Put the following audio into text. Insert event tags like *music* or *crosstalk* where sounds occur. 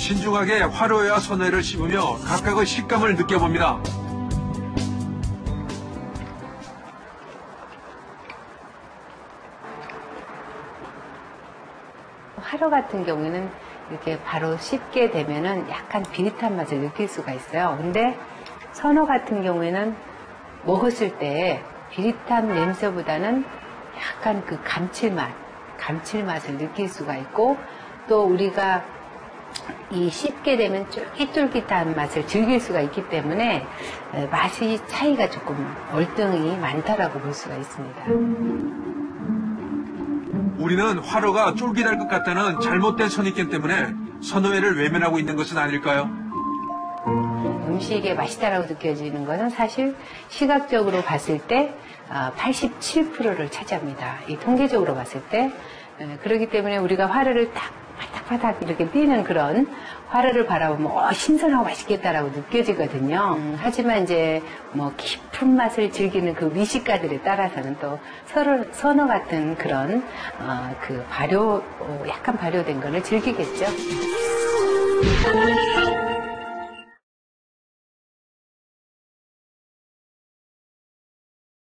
신중하게 화로와 선회를 씹으며 각각의 식감을 느껴봅니다. 화로 같은 경우에는 이렇게 바로 씹게 되면은 약간 비릿한 맛을 느낄 수가 있어요. 근데 선어 같은 경우에는 먹었을 때 비릿한 냄새보다는 약간 그 감칠맛, 감칠맛을 느낄 수가 있고 또 우리가 이 씹게 되면 쫄깃쫄깃한 맛을 즐길 수가 있기 때문에 에, 맛이 차이가 조금 월등히 많다라고 볼 수가 있습니다. 우리는 화로가 쫄깃할 것 같다는 잘못된 선입견 때문에 선호회를 외면하고 있는 것은 아닐까요? 음식의 맛있다라고 느껴지는 것은 사실 시각적으로 봤을 때 87%를 차지합니다. 이 통계적으로 봤을 때 에, 그렇기 때문에 우리가 화를 딱 바닥바닥 이렇게 뛰는 그런 화를 바라보면 어, 신선하고 맛있겠다라고 느껴지거든요. 음, 하지만 이제 뭐 깊은 맛을 즐기는 그 미식가들에 따라서는 또 서로 선어 같은 그런 어, 그 발효 어, 약간 발효된 거를 즐기겠죠. *laughs*